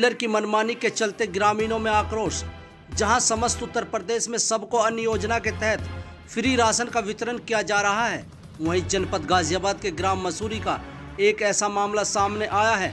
Dealer की मनमानी के चलते ग्रामीणों में आक्रोश, जहाँ समस्त उत्तर प्रदेश में सबको अन्य योजना के तहत फ्री राशन का वितरण किया जा रहा है, वहीं जनपद गाजियाबाद के ग्राम मसूरी का एक ऐसा मामला सामने आया है,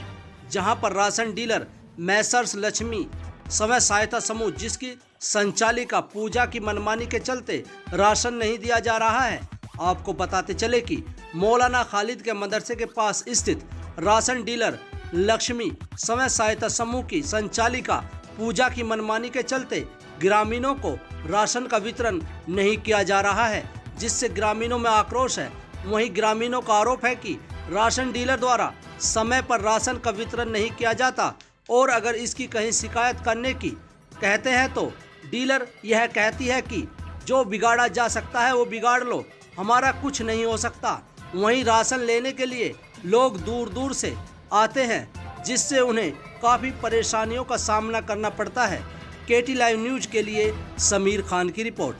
जहाँ पर राशन डीलर मैसर्स लक्ष्मी, समय सहायता समूह जिसकी संचालिका पूजा की मनमानी के चलते राशन नहीं दिया जा रहा है, आपको बताते चले कि मौलाना खालिद के मदरसे के पास स्थित राशन डीलर लक्ष्मी, समय सहायता समूह की संचालिका, पूजा की मनमानी के चलते ग्रामीणों को राशन का वितरण नहीं किया जा रहा है, जिससे ग्रामीणों में आक्रोश है। वहीं ग्रामीणों का आरोप है कि राशन डीलर द्वारा समय पर राशन का वितरण नहीं किया जाता और अगर इसकी कहीं शिकायत करने की कहते हैं तो डीलर यह कहती है कि जो बिगाड़ा जा सकता है वो बिगाड़ लो, हमारा कुछ नहीं हो सकता। वहीं राशन लेने के लिए लोग दूर दूर से आते हैं, जिससे उन्हें काफ़ी परेशानियों का सामना करना पड़ता है। केटी लाइव न्यूज़ के लिए समीर खान की रिपोर्ट।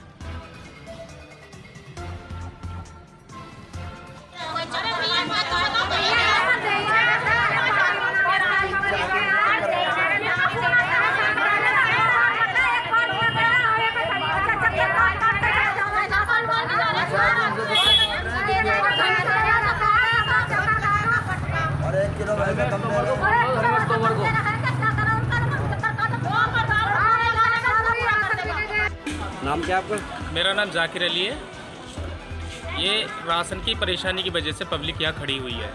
किलो भाई का कम दे दो नाम क्या आपका? मेरा नाम जाकिर अली है। ये राशन की परेशानी की वजह से पब्लिक यहाँ खड़ी हुई है।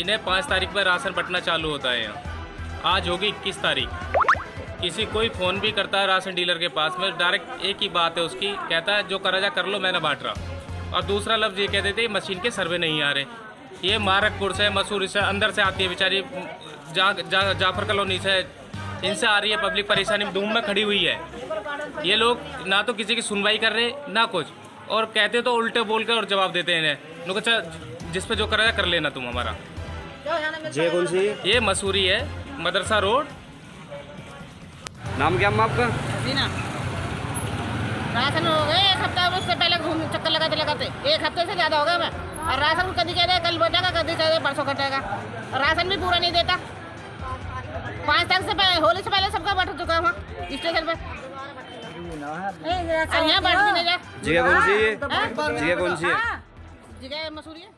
इन्हें पाँच तारीख पर राशन बटना चालू होता है यहाँ। आज होगी इक्कीस तारीख। किसी कोई फ़ोन भी करता है राशन डीलर के पास में डायरेक्ट एक ही बात है उसकी। कहता है जो करा जा कर लो मैंने बांट रहा और दूसरा लफ्ज़ ये कह देते मशीन के सर्वे नहीं आ रहे। ये मारकपुर से मसूरी से अंदर से आती है बेचारी। जा, जा, जाफ़र कॉलोनी से इनसे आ रही है पब्लिक परेशानी में धूम में खड़ी हुई है। ये लोग ना तो किसी की सुनवाई कर रहे ना कुछ। और कहते तो उल्टे बोल के और जवाब देते हैं। इन्हें लोग अच्छा जिस पे जो करा है कर लेना तुम हमारा। जय कौन सी? ये मसूरी है मदरसा रोड। नाम क्या अम्मा आपका? जीना। राशन हो गए एक हफ़्ता उससे पहले घूम चक्कर लगाते लगाते एक हफ़्ते से ज़्यादा हो गया मैं। और राशन कभी कह रहे कल बटेगा कभी कह रहे परसों कटेगा। और राशन भी पूरा नहीं देता। पाँच तारीख से पहले होली से पहले सबका बट चुका है वहाँ स्टेशन पर यहाँ बैठ भी नहीं जगह कौन सी है? हाँ? जगह कौन सी है? जगह मसूरी है।